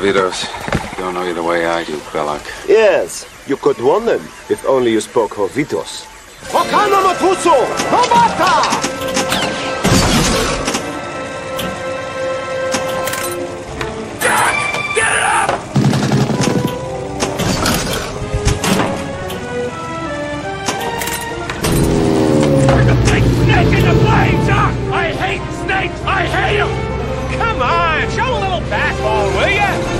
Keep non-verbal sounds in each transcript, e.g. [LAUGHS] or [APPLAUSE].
exactly the way I do, Belloc. Yes, you could warn them if only you spoke Hovitos. Wakano no Tutsu! Nobata! Snake in the flames! I hate snakes! I hate them! On, show a little backbone, will ya?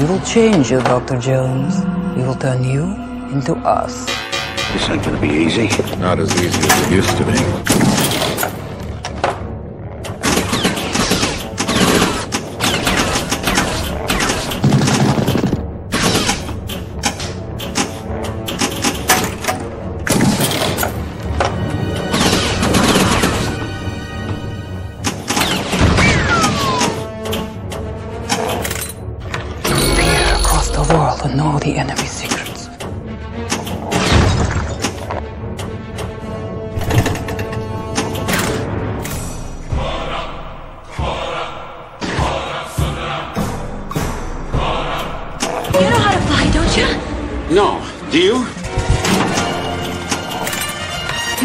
We will change you, Dr. Jones. We will turn you into us. This ain't gonna be easy. Not as easy as it used to be. The world and know the enemy's secrets. You know how to fly, don't you? No, do you?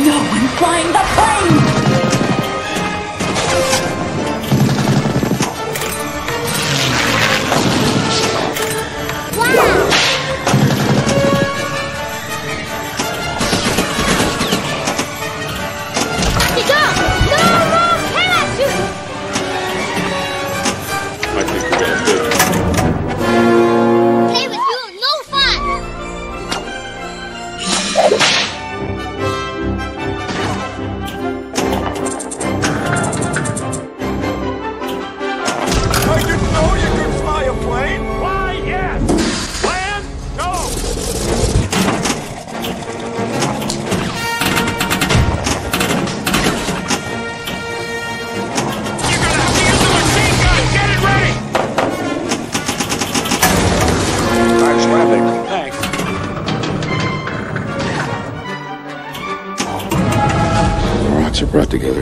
No one flying the plane!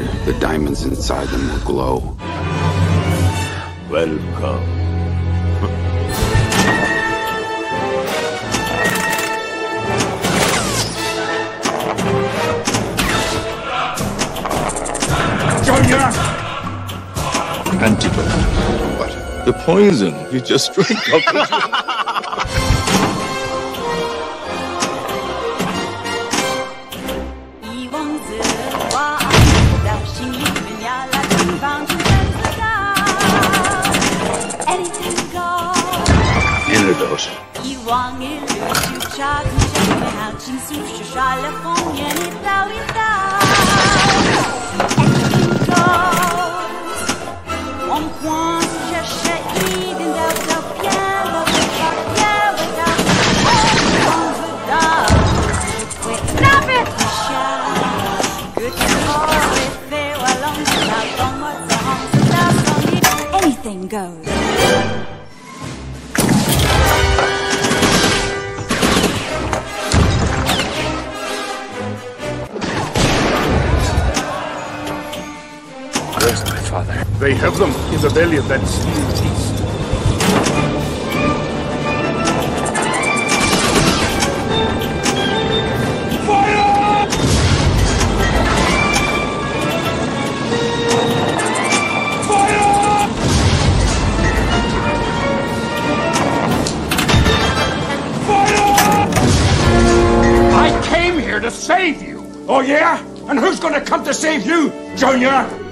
Are. The diamonds inside them will glow. Welcome. Junior! Antidote. What? The poison you just drank. [LAUGHS] Antidote. 遗忘一缕去查看着美好情愫，是刷了红颜一道一道。Anything goes， On coin cherchait idem d'auto piano Piano Stop it! Good Anything goes. Where's my father? They have them in the belly of that steel beast. Fire! Fire! Fire! I came here to save you. Oh yeah? And who's gonna come to save you, Junior?